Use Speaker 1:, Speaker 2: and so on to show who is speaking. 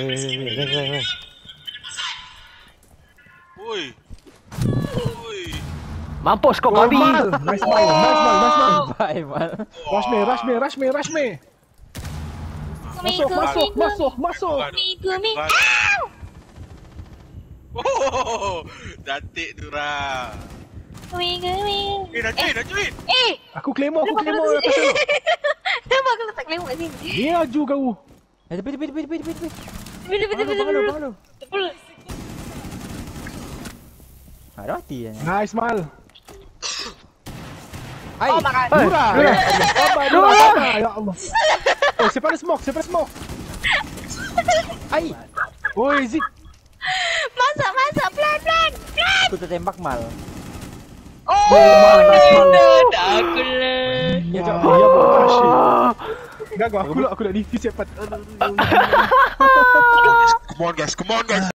Speaker 1: Hei, hei, hei, hei, hei, hei.
Speaker 2: Oi. Oi.
Speaker 1: Mampus kau babi.
Speaker 3: Mal. Nice Mal. Nice Mal. Nice Mal.
Speaker 4: Bye, Mal.
Speaker 3: Rush me, rush me, rush me, rush me. Masuk, masuk, masuk, masuk.
Speaker 5: Gumi, gumi.
Speaker 2: Oh, cantik tu Ra.
Speaker 5: Gumi, gumi.
Speaker 2: Eh, dah cuit, dah cuit.
Speaker 5: Eh,
Speaker 3: Aku claymore, aku tu.
Speaker 5: kenapa aku letak claim kat sini?
Speaker 3: Dia aju kau.
Speaker 4: Eh, tepi, tepi, tepi, tepi, tepi.
Speaker 5: Bila, bila, bila, bila. Sepuluh.
Speaker 4: Ah, dah mati dah.
Speaker 3: Nice Mal.
Speaker 4: Ai.
Speaker 5: Oh, makan.
Speaker 3: Dura. Ya Dura. Sabar. Ya Allah. Oh, siapa ada smoke? Siapa ada smoke?
Speaker 4: Ai.
Speaker 3: Oi, Zik.
Speaker 5: Masak, masak. Pelan, pelan. Pelan.
Speaker 4: Aku tertembak Mal.
Speaker 5: Oh, dah aku lah.
Speaker 3: Ya, ya, ya, Asyik. Enggak, aku aku nak aku nak defuse cepat.
Speaker 2: Come on guys, come on guys.